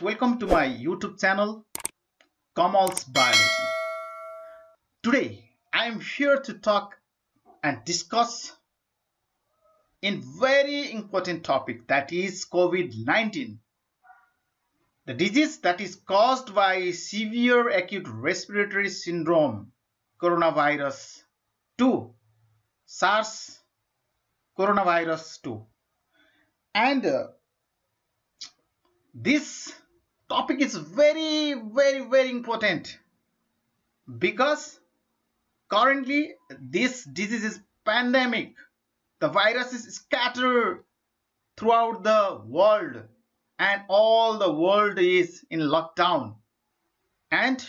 welcome to my YouTube channel Kamal's Biology. Today I am here to talk and discuss in very important topic that is COVID-19. The disease that is caused by severe acute respiratory syndrome coronavirus 2 SARS coronavirus 2 and uh, this topic is very very very important. Because currently this disease is pandemic. The virus is scattered throughout the world. And all the world is in lockdown. And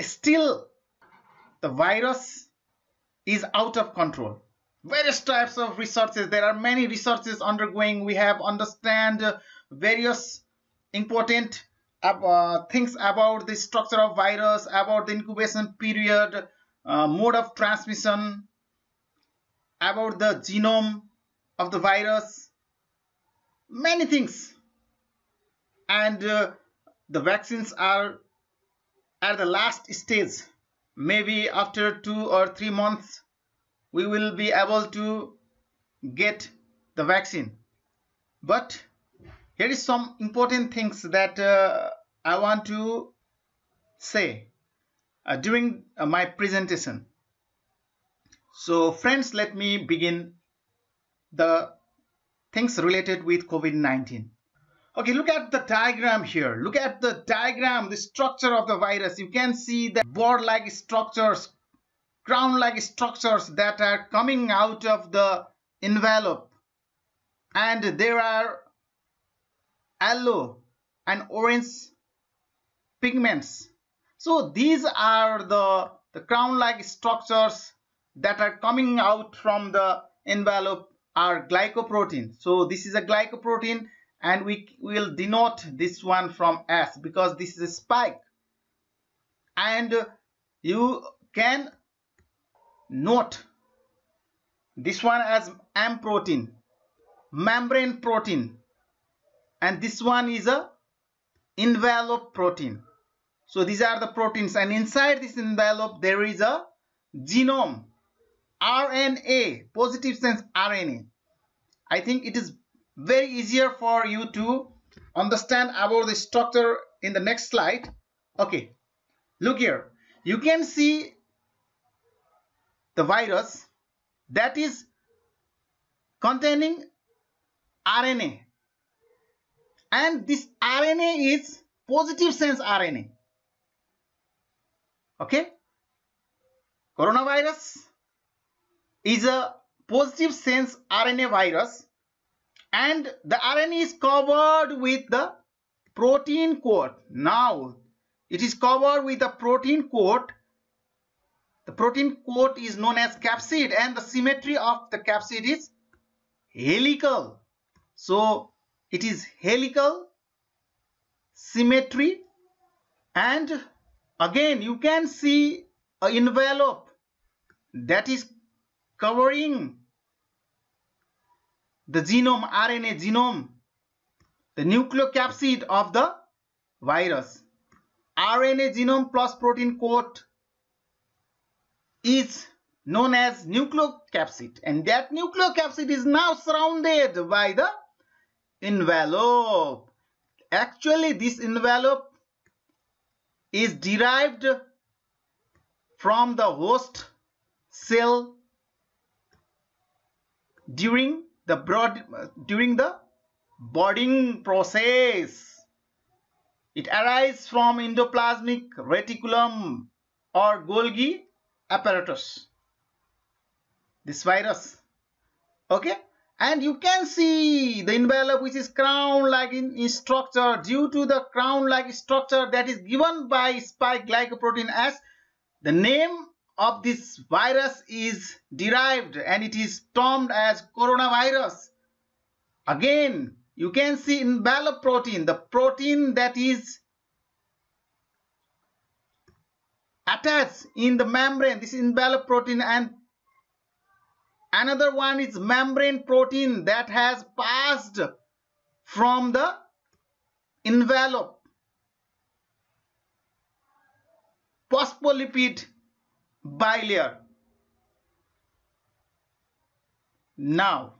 still the virus is out of control. Various types of resources. There are many resources undergoing. We have understand various important uh, things about the structure of virus about the incubation period uh, mode of transmission about the genome of the virus many things. And uh, the vaccines are at the last stage. Maybe after two or three months we will be able to get the vaccine. But here is some important things that uh, I want to say uh, during uh, my presentation. So friends, let me begin the things related with COVID-19. Okay, look at the diagram here. Look at the diagram, the structure of the virus. You can see the board-like structures, crown-like structures that are coming out of the envelope. And there are yellow and orange pigments. So these are the the crown like structures that are coming out from the envelope are glycoprotein. So this is a glycoprotein and we will denote this one from S because this is a spike. And you can note this one as M protein membrane protein and this one is a envelope protein. So these are the proteins. And inside this envelope there is a genome RNA positive sense RNA I think it is very easier for you to understand about the structure in the next slide. Okay look here. You can see the virus that is containing RNA and this RNA is positive sense RNA. Okay. Coronavirus is a positive sense RNA virus and the RNA is covered with the protein coat. Now it is covered with a protein coat. The protein coat is known as capsid and the symmetry of the capsid is helical. So it is helical symmetry and again you can see a envelope that is covering the genome RNA genome the nucleocapsid of the virus. RNA genome plus protein coat is known as nucleocapsid and that nucleocapsid is now surrounded by the envelope. Actually, this envelope is derived from the host cell during the broad during the budding process. It arises from endoplasmic reticulum or Golgi apparatus. This virus. Okay and you can see the envelope which is crown like in, in, structure. Due to the crown like structure that is given by spike glycoprotein as the name of this virus is derived and it is termed as coronavirus. Again you can see envelope protein the protein that is attached in the membrane. This envelope protein and Another one is membrane protein that has passed from the envelope phospholipid bilayer. Now,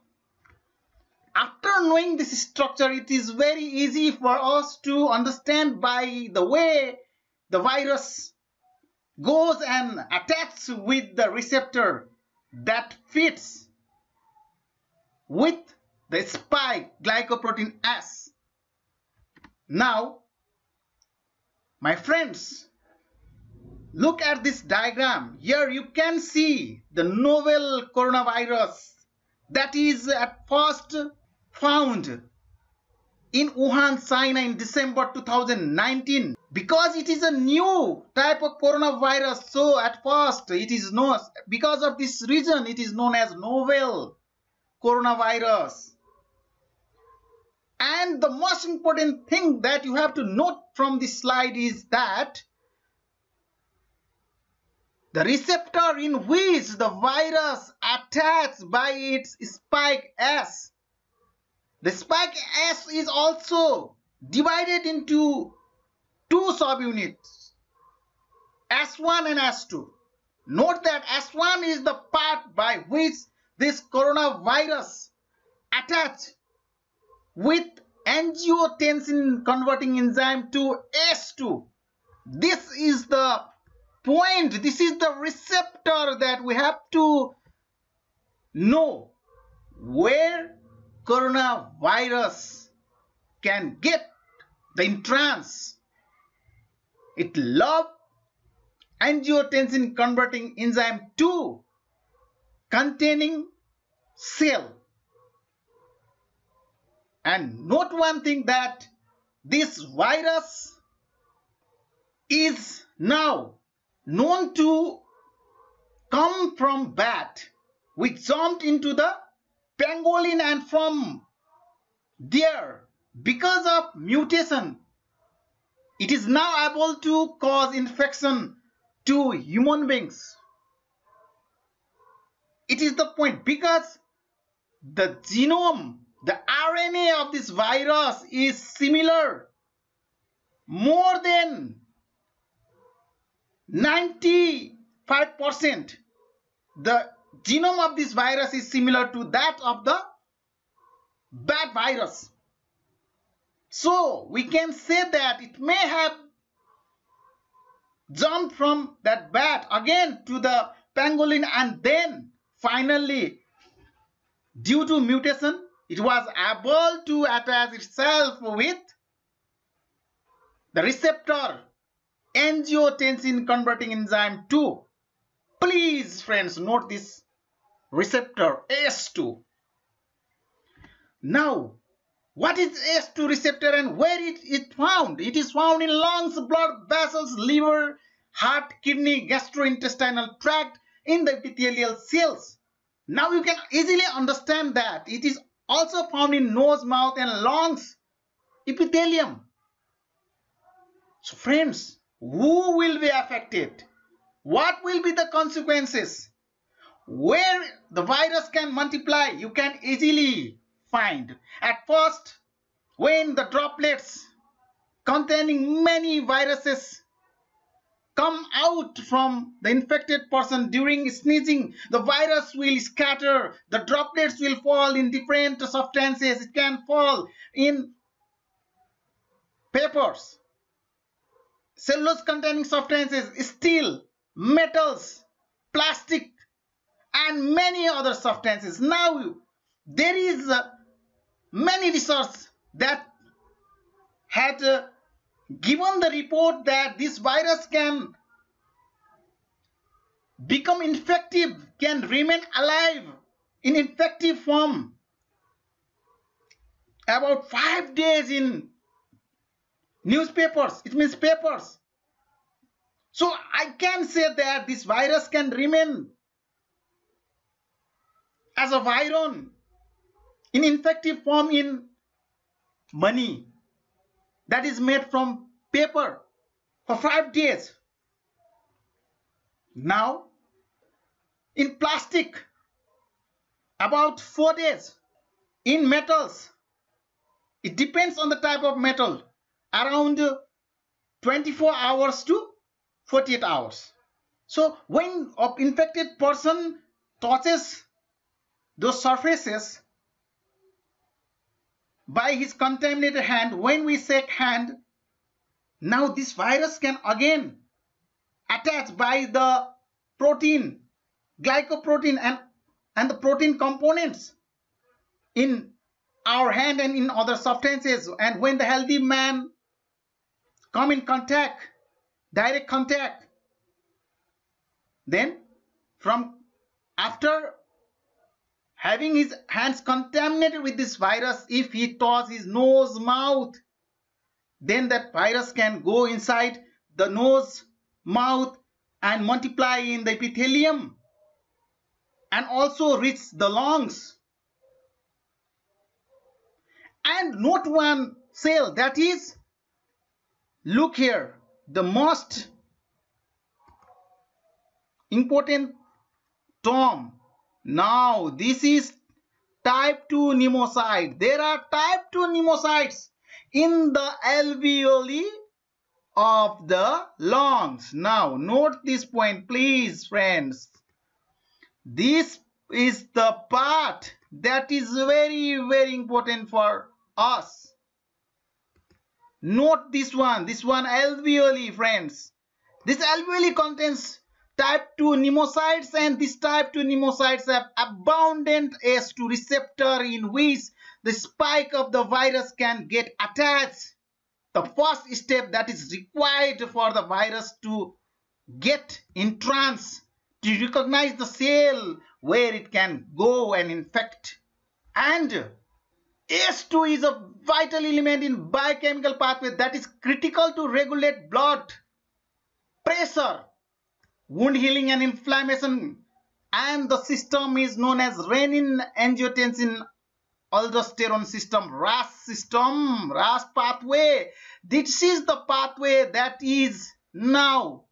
after knowing this structure, it is very easy for us to understand by the way the virus goes and attaches with the receptor that fits with the spike glycoprotein S. Now, my friends, look at this diagram. Here you can see the novel coronavirus that is at first found in Wuhan, China in December 2019 because it is a new type of coronavirus so at first it is known because of this reason it is known as novel coronavirus. And the most important thing that you have to note from this slide is that the receptor in which the virus attached by its spike S the spike S is also divided into two subunits S1 and S2. Note that S1 is the part by which this coronavirus attached with angiotensin converting enzyme to S2. This is the point, this is the receptor that we have to know where coronavirus can get the entrance. It love angiotensin converting enzyme 2 containing cell. And note one thing that this virus is now known to come from bat which jumped into the pangolin and from there because of mutation it is now able to cause infection to human beings. It is the point because the genome the rna of this virus is similar more than 95% the genome of this virus is similar to that of the bat virus. So we can say that it may have jumped from that bat again to the pangolin and then finally due to mutation it was able to attach itself with the receptor angiotensin converting enzyme 2 Please, friends, note this receptor ACE2. Now, what is ACE2 receptor and where it is found? It is found in lungs, blood vessels, liver, heart, kidney, gastrointestinal tract, in the epithelial cells. Now you can easily understand that it is also found in nose, mouth and lungs epithelium. So friends, who will be affected? what will be the consequences where the virus can multiply you can easily find. At first when the droplets containing many viruses come out from the infected person during sneezing the virus will scatter. The droplets will fall in different substances. It can fall in papers cellulose containing substances steel metals, plastic, and many other substances. Now, there is uh, many research that had uh, given the report that this virus can become infective, can remain alive in infective form about five days in newspapers. It means papers. So I can say that this virus can remain as a virion in infective form in money that is made from paper for five days. Now, in plastic, about four days. In metals, it depends on the type of metal. around 24 hours to 48 hours. So when an infected person touches those surfaces by his contaminated hand, when we shake hand, now this virus can again attach by the protein, glycoprotein and, and the protein components in our hand and in other substances. And when the healthy man come in contact, direct contact, then from after having his hands contaminated with this virus, if he touch his nose, mouth, then that virus can go inside the nose, mouth and multiply in the epithelium and also reach the lungs. And not one cell that is, look here, the most important term. Now this is type 2 pneumocyte. There are type 2 pneumocytes in the alveoli of the lungs. Now note this point please friends. This is the part that is very very important for us. Note this one, this one alveoli friends. This alveoli contains type 2 pneumocytes and this type 2 pneumocytes have abundant ACE2 receptor in which the spike of the virus can get attached. The first step that is required for the virus to get in trance to recognize the cell where it can go and infect. And ACE2 is a vital element in biochemical pathway that is critical to regulate blood pressure, wound healing and inflammation. And the system is known as renin angiotensin aldosterone system, RAS system, RAS pathway. This is the pathway that is now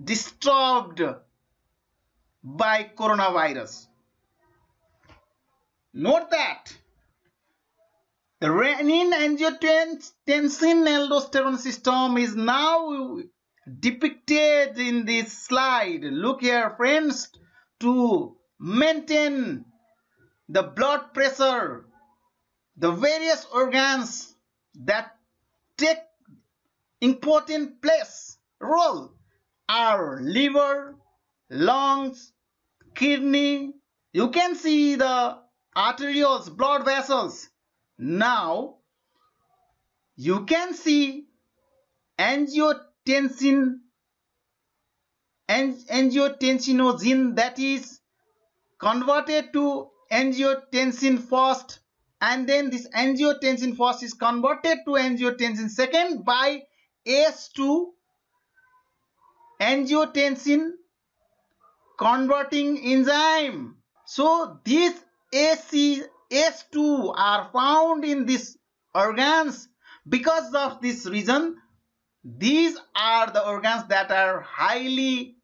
disturbed by coronavirus. Note that the renin angiotensin aldosterone system is now depicted in this slide. Look here friends to maintain the blood pressure the various organs that take important place role are liver lungs kidney you can see the arterioles blood vessels now you can see angiotensin angiotensinogen that is converted to angiotensin first and then this angiotensin first is converted to angiotensin second by ACE2 angiotensin converting enzyme. So these AC, ACE2 are found in these organs because of this reason these are the organs that are highly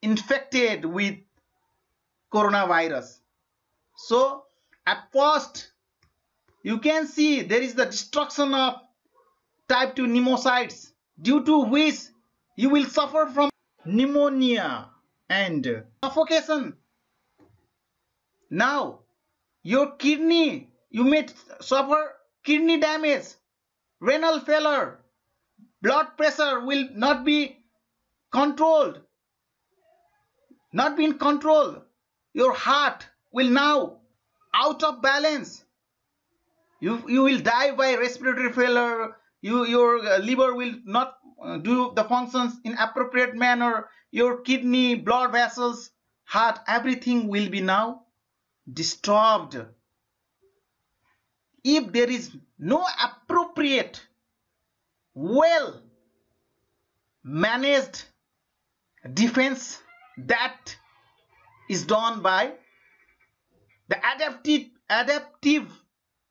infected with coronavirus. So at first you can see there is the destruction of type 2 pneumocytes due to which you will suffer from pneumonia and suffocation. Now, your kidney, you may suffer kidney damage, renal failure, blood pressure will not be controlled, not be in control. Your heart will now out of balance. You you will die by respiratory failure. You your uh, liver will not uh, do the functions in appropriate manner. Your kidney blood vessels heart everything will be now disturbed. If there is no appropriate well managed defense that is done by the adaptive adaptive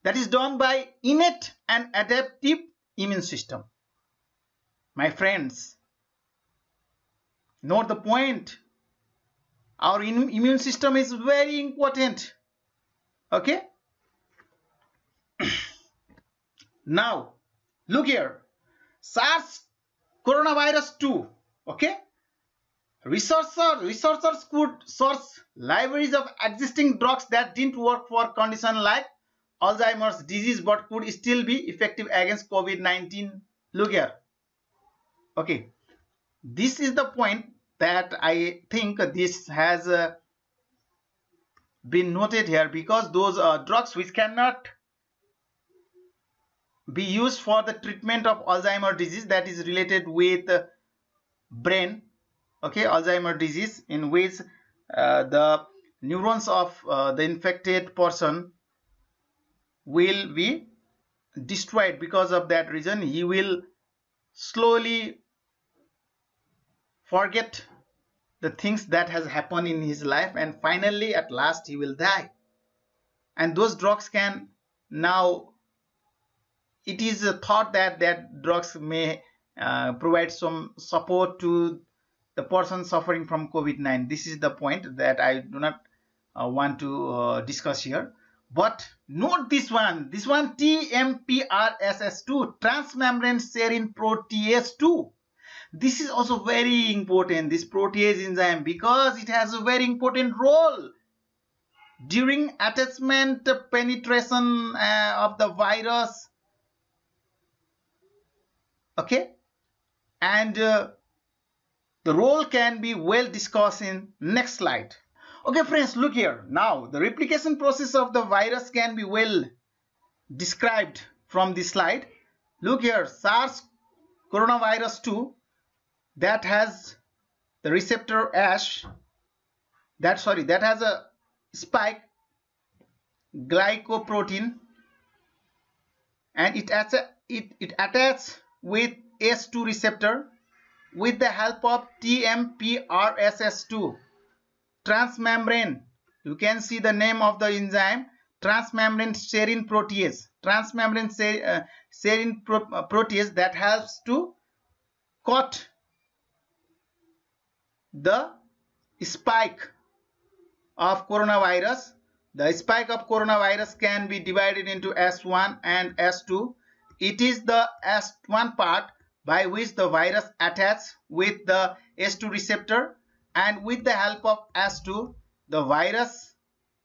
that is done by innate and adaptive immune system. My friends, note the point. Our immune system is very important. Okay? now, look here. SARS coronavirus 2. Okay. Researcher, researchers could source libraries of existing drugs that didn't work for condition like Alzheimer's disease but could still be effective against COVID-19. Look here. Okay. This is the point that I think this has uh, been noted here because those uh, drugs which cannot be used for the treatment of Alzheimer disease that is related with uh, brain okay Alzheimer disease in which uh, the neurons of uh, the infected person will be destroyed because of that reason. He will slowly forget the things that has happened in his life and finally at last he will die. And those drugs can now it is thought that that drugs may uh, provide some support to the person suffering from covid-19 this is the point that i do not uh, want to uh, discuss here. But note this one. This one tmprss2 transmembrane serine protease 2 this is also very important this protease enzyme because it has a very important role during attachment penetration uh, of the virus okay? And uh, the role can be well discussed in next slide. Okay friends look here. Now the replication process of the virus can be well described from this slide. Look here SARS coronavirus 2 that has the receptor ash that sorry that has a spike glycoprotein and it it, it attaches with ACE2 receptor with the help of TMPRSS2 transmembrane. You can see the name of the enzyme. Transmembrane serine protease. Transmembrane uh, serine uh, protease that helps to cut the spike of coronavirus. The spike of coronavirus can be divided into S1 and S2 it is the S1 part by which the virus attaches with the ACE2 receptor and with the help of S2 the virus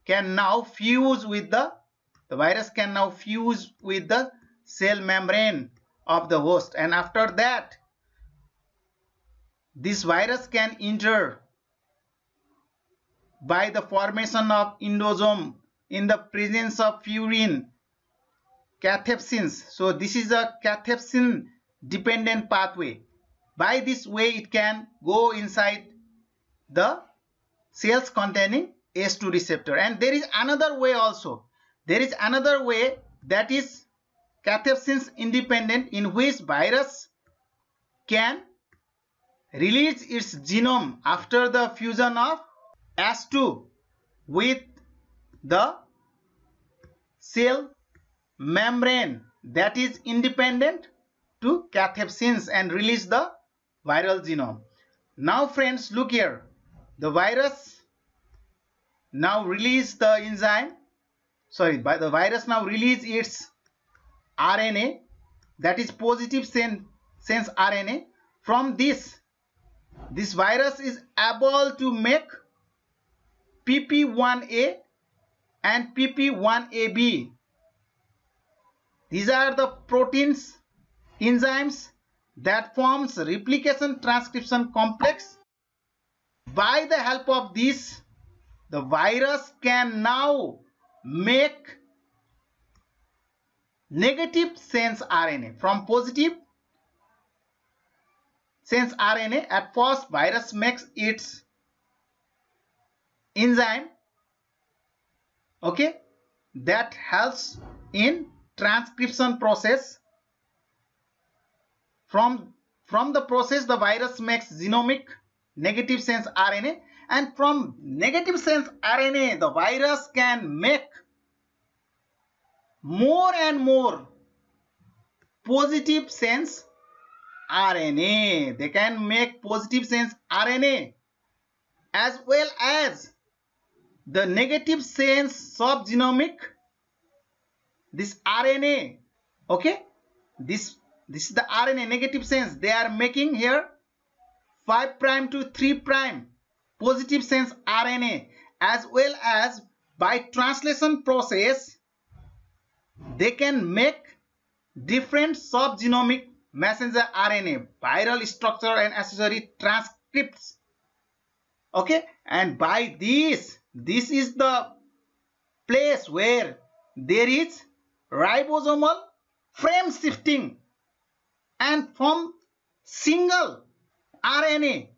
can now fuse with the the virus can now fuse with the cell membrane of the host. And after that this virus can enter by the formation of endosome in the presence of furin cathepsins. So this is a cathepsin dependent pathway. By this way it can go inside the cells containing ACE2 receptor and there is another way also. There is another way that is cathepsins independent in which virus can release its genome after the fusion of S2 with the cell membrane that is independent to cathepsins and release the viral genome. Now friends look here. The virus now release the enzyme. Sorry by the virus now release its RNA that is positive sense, sense RNA from this. This virus is able to make PP1A and PP1AB these are the proteins, enzymes that forms replication transcription complex. By the help of this, the virus can now make negative sense RNA from positive sense RNA. At first, virus makes its enzyme okay that helps in transcription process. From from the process the virus makes genomic negative sense RNA and from negative sense RNA the virus can make more and more positive sense RNA they can make positive sense RNA as well as the negative sense subgenomic this RNA okay? This this is the RNA negative sense. They are making here 5 prime to 3 prime positive sense RNA as well as by translation process they can make different subgenomic messenger RNA viral structure and accessory transcripts okay? And by this this is the place where there is ribosomal frame shifting and from single RNA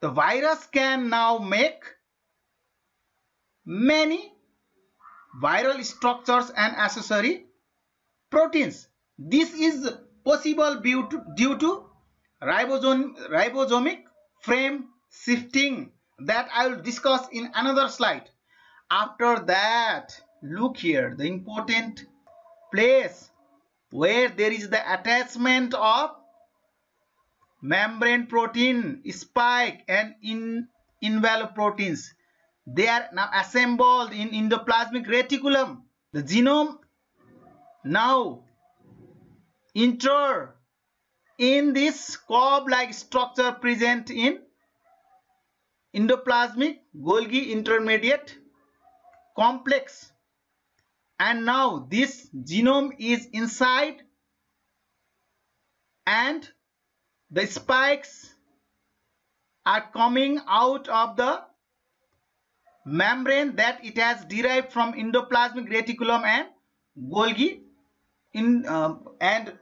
the virus can now make many viral structures and accessory proteins this is possible due to, due to ribosome, ribosomic frame shifting that I will discuss in another slide. After that, look here, the important place where there is the attachment of membrane protein, spike and in envelope proteins. They are now assembled in endoplasmic reticulum. The genome now enter in this cob like structure present in endoplasmic Golgi intermediate complex and now this genome is inside and the spikes are coming out of the membrane that it has derived from endoplasmic reticulum and Golgi in uh, and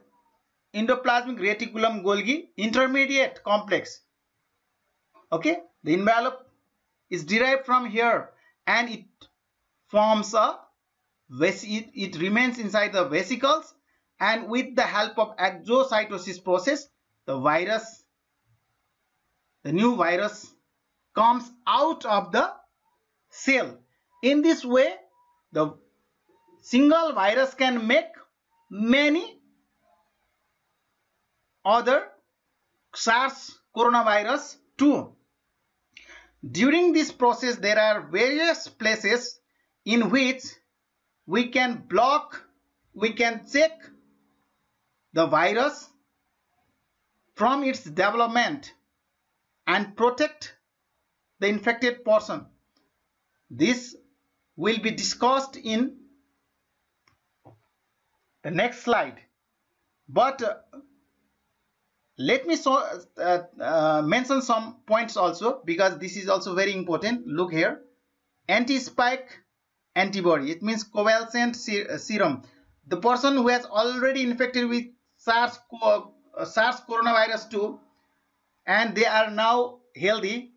endoplasmic reticulum Golgi intermediate complex. Okay, the envelope is derived from here and it forms a it, it remains inside the vesicles and with the help of exocytosis process the virus the new virus comes out of the cell in this way the single virus can make many other SARS coronavirus too. During this process, there are various places in which we can block, we can check the virus from its development and protect the infected person. This will be discussed in the next slide. But uh, let me so uh, uh, mention some points also because this is also very important look here anti-spike antibody it means covalescent ser serum the person who has already infected with SARS, uh, SARS coronavirus 2 and they are now healthy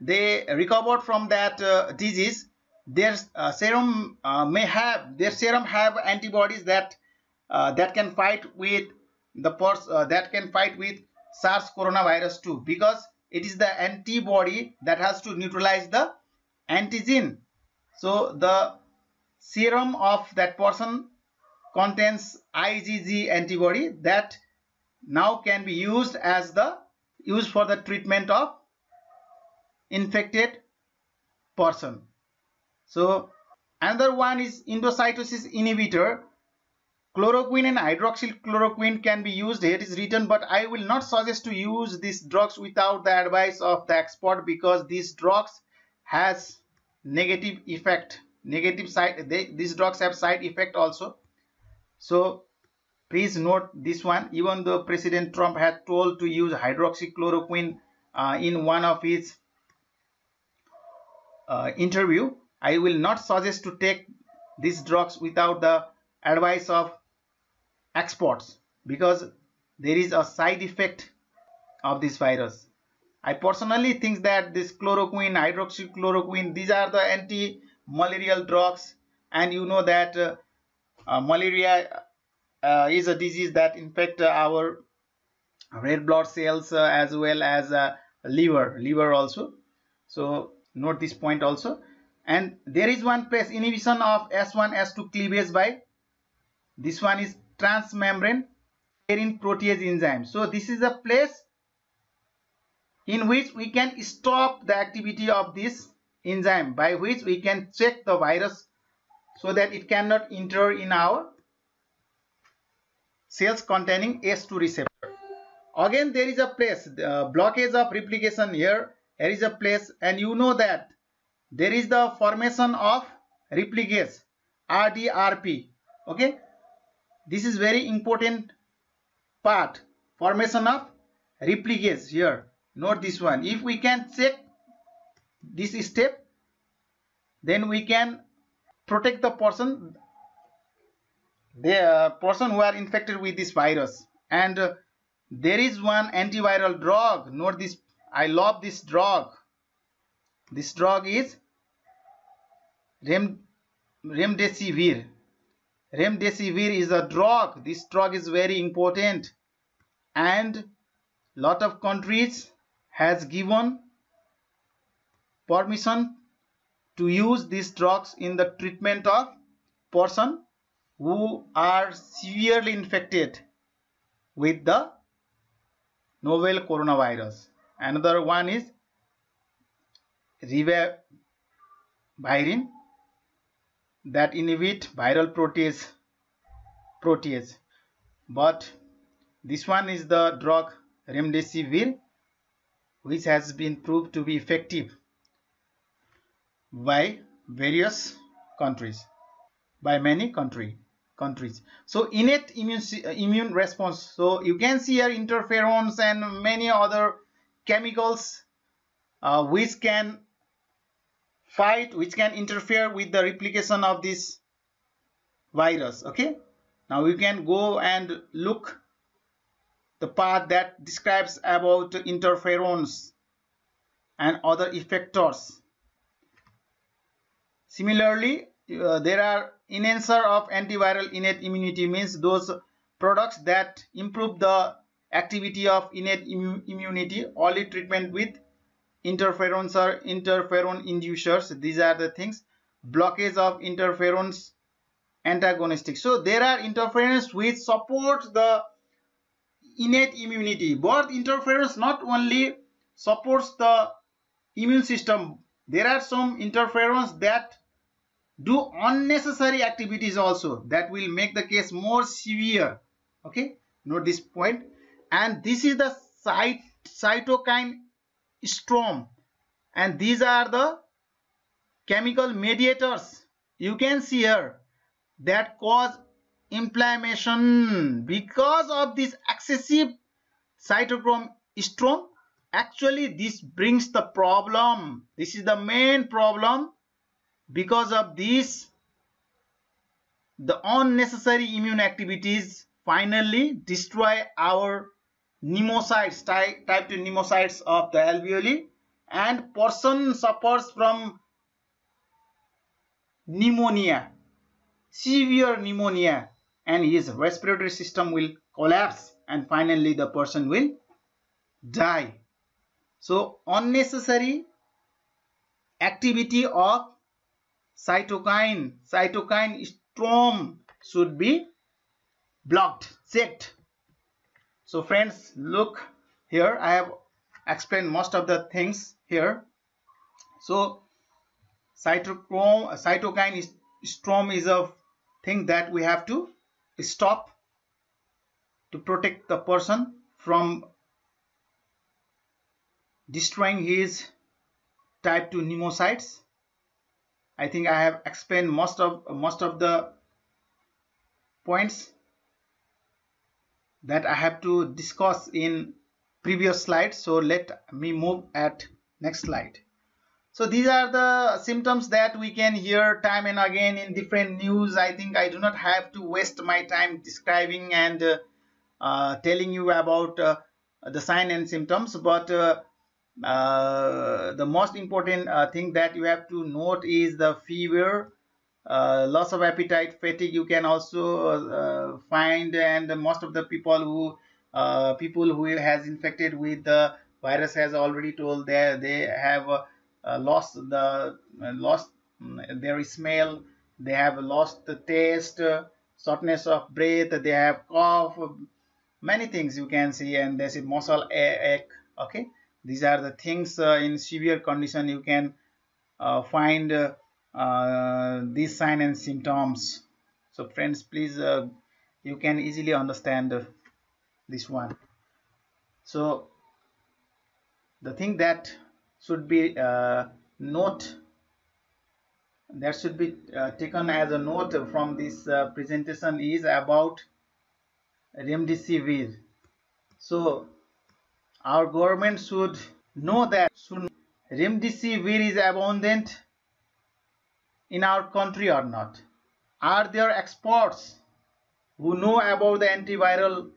they recovered from that uh, disease their uh, serum uh, may have their serum have antibodies that that can fight with the pers uh, that can fight with SARS coronavirus 2 because it is the antibody that has to neutralize the antigen. So the serum of that person contains IgG antibody that now can be used as the used for the treatment of infected person. So another one is endocytosis inhibitor Chloroquine and hydroxychloroquine can be used. It is written, but I will not suggest to use these drugs without the advice of the expert because these drugs has negative effect. Negative side. They, these drugs have side effect also. So please note this one. Even though President Trump had told to use hydroxychloroquine uh, in one of his uh, interview, I will not suggest to take these drugs without the advice of experts because there is a side effect of this virus. I personally think that this chloroquine, hydroxychloroquine, these are the anti-malarial drugs and you know that uh, uh, malaria uh, is a disease that infect our red blood cells uh, as well as uh, liver, liver also. So note this point also. And there is one place inhibition of S1, S2 cleavage by this one is transmembrane serine protease enzyme. So this is a place in which we can stop the activity of this enzyme by which we can check the virus so that it cannot enter in our cells containing ACE2 receptor. Again, there is a place, uh, blockage of replication here. There is a place and you know that there is the formation of replicase RDRP. Okay, this is very important part formation of replicase here. Note this one. If we can check this step, then we can protect the person the uh, person who are infected with this virus. And uh, there is one antiviral drug. Note this i love this drug. This drug is Rem, remdesivir. Remdesivir is a drug. This drug is very important. And lot of countries has given permission to use these drugs in the treatment of person who are severely infected with the novel coronavirus. Another one is ribavirin that inhibit viral protease protease but this one is the drug remdesivir which has been proved to be effective by various countries by many country countries. So innate immune uh, immune response. So you can see here interferons and many other chemicals uh, which can fight which can interfere with the replication of this virus okay? Now you can go and look the part that describes about interferons and other effectors. Similarly uh, there are enhancer of antiviral innate immunity means those products that improve the activity of innate immu immunity. Only treatment with interferons or interferon inducers these are the things. Blockage of interferons antagonistic. So there are interferons which support the innate immunity. But interferons not only supports the immune system. There are some interferons that do unnecessary activities also that will make the case more severe. Okay? Note this point. and this is the cyt cytokine storm. And these are the chemical mediators. You can see here that cause inflammation because of this excessive cytochrome storm actually this brings the problem. This is the main problem because of this the unnecessary immune activities finally destroy our pneumocytes type, type 2 pneumocytes of the alveoli and person suffers from pneumonia severe pneumonia and his respiratory system will collapse and finally the person will die. So unnecessary activity of cytokine. Cytokine storm should be blocked checked. So friends look here. I have explained most of the things here. So cytochrome cytokine storm is a thing that we have to stop to protect the person from destroying his type 2 pneumocytes. I think I have explained most of most of the points that I have to discuss in previous slide so let me move at next slide so these are the symptoms that we can hear time and again in different news. I think I do not have to waste my time describing and uh, uh, telling you about uh, the sign and symptoms. But uh, uh, the most important uh, thing that you have to note is the fever loss of appetite fatigue. You can also find and most of the people who people who has infected with the virus has already told that they have lost the lost mm, their smell. They have lost the taste shortness of breath. They have cough. Many things you can see. And there's a muscle ache. Okay? These are the things uh, in severe condition you can uh, find uh, these sign and symptoms. So friends please you can easily understand this one. So the thing that should be uh, note that should be uh, taken as a note from this uh, presentation is about remdesivir. So our government should know that should remdesivir is abundant in our country or not. Are there experts who know about the antiviral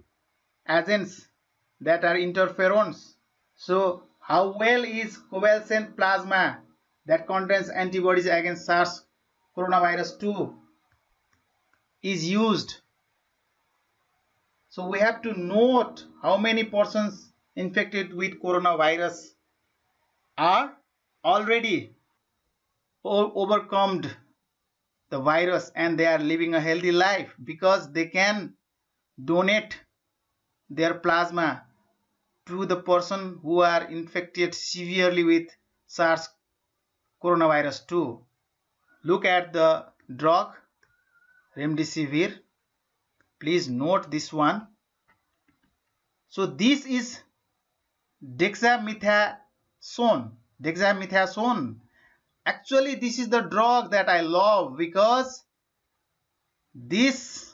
agents that are interferons? So how well is convalescent plasma that contains antibodies against SARS coronavirus 2 is used. So we have to note how many persons infected with coronavirus are already overcome the virus and they are living a healthy life because they can donate their plasma to the person who are infected severely with SARS coronavirus 2. Look at the drug remdesivir. Please note this one. So this is dexamethasone. Dexamethasone. Actually, this is the drug that I love because this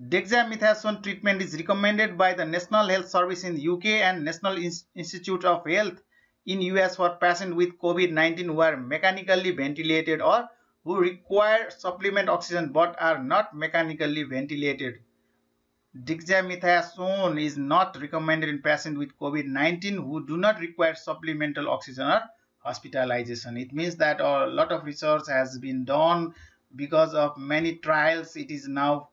dexamethasone treatment is recommended by the National Health Service in the UK and National Institute of Health in US for patients with COVID-19 who are mechanically ventilated or who require supplement oxygen but are not mechanically ventilated. Dexamethasone is not recommended in patients with COVID-19 who do not require supplemental oxygen or hospitalization. It means that a lot of research has been done because of many trials. It is now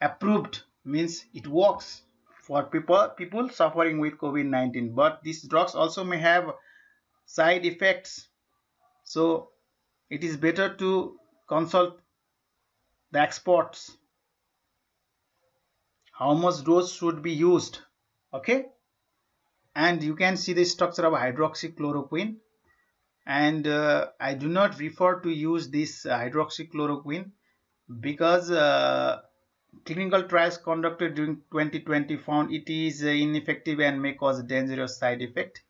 approved, means it works for people people suffering with covid-19 but these drugs also may have side effects. So it is better to consult the experts. How much dose should be used okay? And you can see the structure of hydroxychloroquine. And uh, I do not refer to use this uh, hydroxychloroquine because uh, clinical trials conducted during 2020 found it is uh, ineffective and may cause dangerous side effect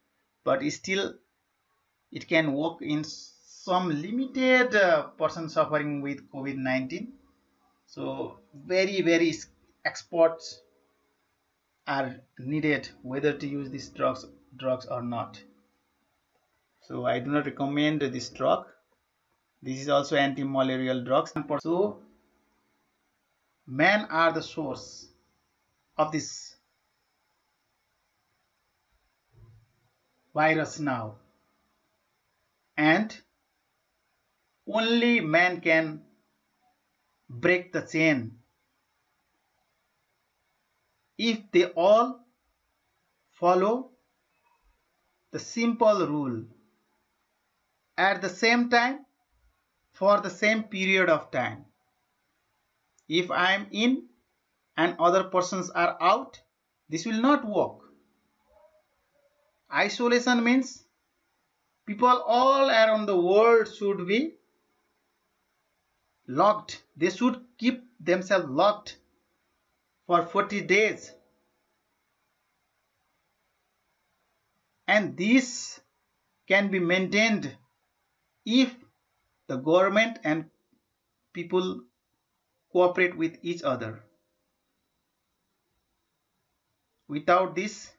but still it can work in some limited uh, person suffering with covid-19 so very very experts are needed whether to use these drugs drugs or not. So i do not recommend this drug. This is also anti-malarial drugs. So men are the source of this virus now. And only man can break the chain. If they all follow the simple rule at the same time for the same period of time if I am in and other persons are out, this will not work. Isolation means people all around the world should be locked. They should keep themselves locked for 40 days. And this can be maintained if the government and people cooperate with each other. Without this,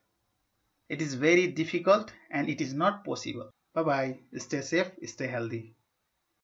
it is very difficult and it is not possible. Bye bye. Stay safe, stay healthy.